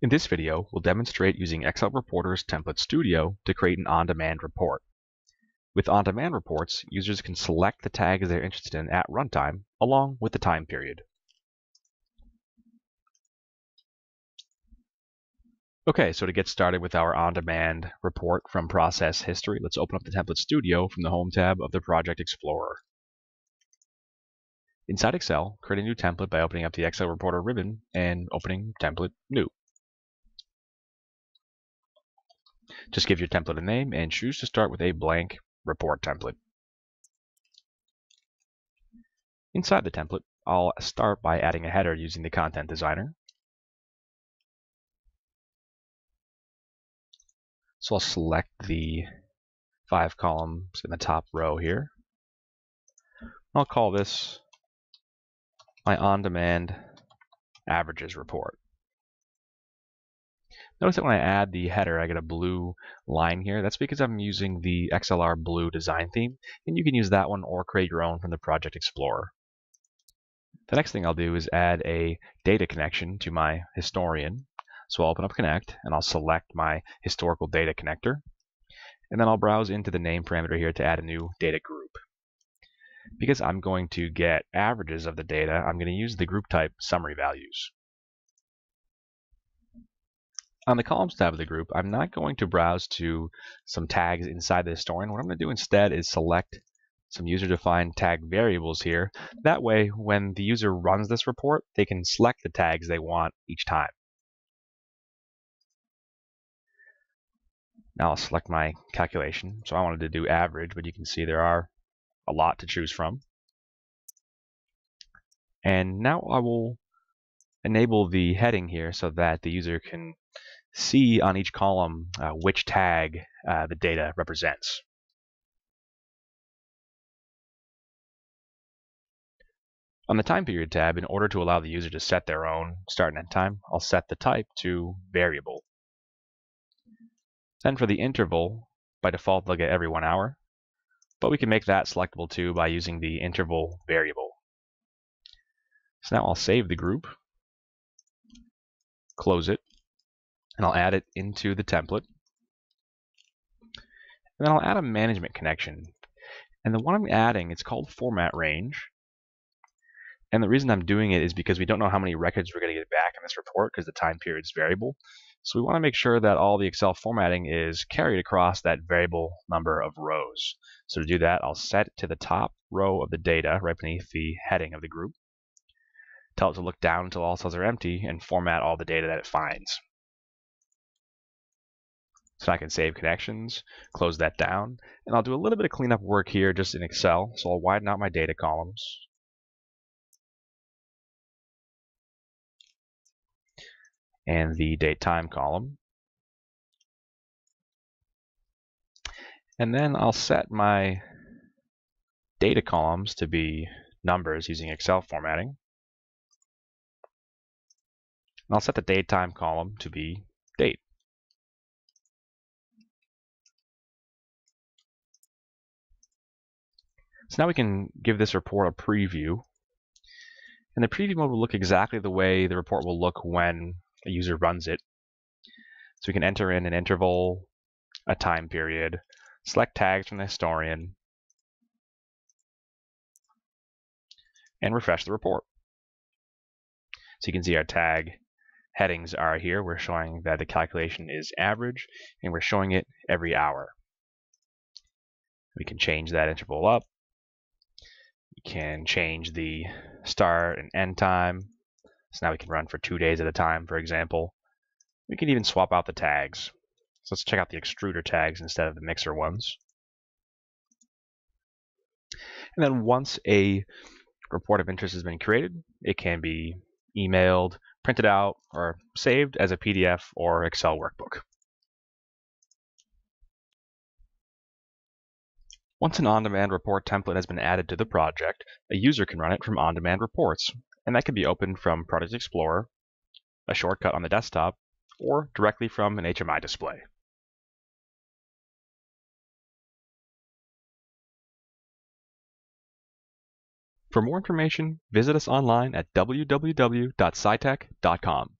In this video, we'll demonstrate using XLReporter's Template Studio to create an on-demand report. With on-demand reports, users can select the tags they're interested in at runtime, along with the time period. Okay, so to get started with our on-demand report from Process History, let's open up the Template Studio from the Home tab of the Project Explorer. Inside Excel, create a new template by opening up the XLReporter ribbon and opening Template New. Just give your template a name and choose to start with a blank report template. Inside the template, I'll start by adding a header using the Content Designer. So I'll select the five columns in the top row here. I'll call this my on-demand averages report. Notice that when I add the header, I get a blue line here. That's because I'm using the XLR blue design theme, and you can use that one or create your own from the Project Explorer. The next thing I'll do is add a data connection to my historian. So I'll open up Connect, and I'll select my historical data connector. And then I'll browse into the name parameter here to add a new data group. Because I'm going to get averages of the data, I'm going to use the group type summary values. On the columns tab of the group, I'm not going to browse to some tags inside the historian. What I'm going to do instead is select some user-defined tag variables here. That way, when the user runs this report, they can select the tags they want each time. Now I'll select my calculation. So I wanted to do average, but you can see there are a lot to choose from. And now I will enable the heading here so that the user can see on each column uh, which tag uh, the data represents. On the time period tab, in order to allow the user to set their own start and end time, I'll set the type to variable. Then for the interval, by default they'll get every one hour, but we can make that selectable too by using the interval variable. So now I'll save the group, close it, and I'll add it into the template. And then I'll add a management connection. And the one I'm adding, it's called format range. And the reason I'm doing it is because we don't know how many records we're going to get back in this report because the time period is variable. So we want to make sure that all the Excel formatting is carried across that variable number of rows. So to do that, I'll set to the top row of the data right beneath the heading of the group. Tell it to look down until all cells are empty and format all the data that it finds. So I can save connections, close that down, and I'll do a little bit of cleanup work here just in Excel. So I'll widen out my data columns. And the date time column. And then I'll set my data columns to be numbers using Excel formatting. And I'll set the date time column to be date. So now we can give this report a preview. And the preview mode will look exactly the way the report will look when a user runs it. So we can enter in an interval, a time period, select tags from the historian, and refresh the report. So you can see our tag headings are here. We're showing that the calculation is average, and we're showing it every hour. We can change that interval up can change the start and end time. So now we can run for two days at a time, for example. We can even swap out the tags. So let's check out the extruder tags instead of the mixer ones. And then once a report of interest has been created, it can be emailed, printed out, or saved as a PDF or Excel workbook. Once an on-demand report template has been added to the project, a user can run it from on-demand reports, and that can be opened from Project Explorer, a shortcut on the desktop, or directly from an HMI display. For more information, visit us online at www.sytech.com.